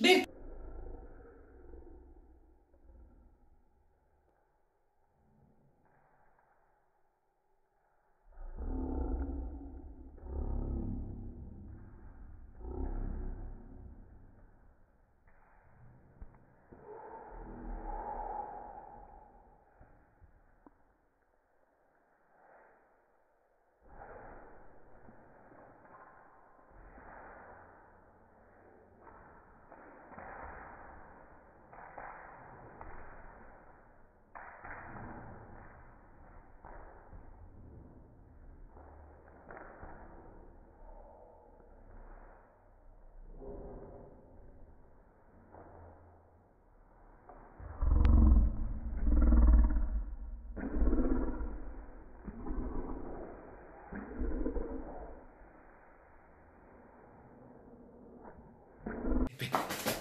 Beijo. Ven.